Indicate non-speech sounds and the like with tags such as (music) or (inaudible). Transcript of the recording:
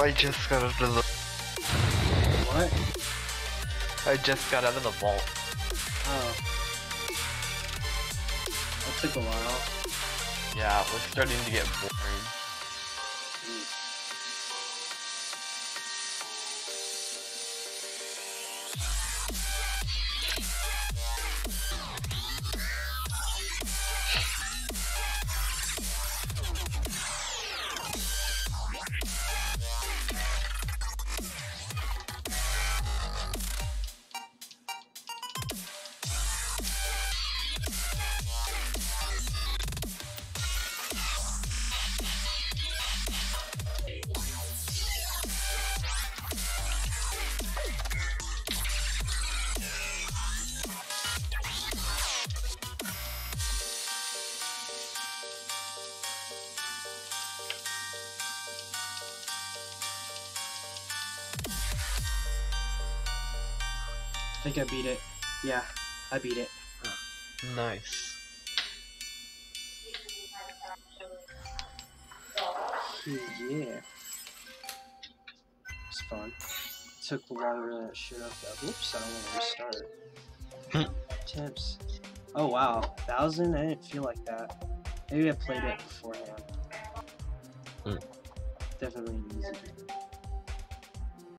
I just got out of the. What? I just got out of the vault. Oh. That took a while. Yeah, it was starting to get boring. Mm. I think I beat it. Yeah, I beat it. Nice. Yeah. It's fun. Took a while to really that shit up. Whoops, I don't want to restart. (laughs) Tips. Oh wow, thousand? I didn't feel like that. Maybe I played it beforehand. Hmm. Definitely easy.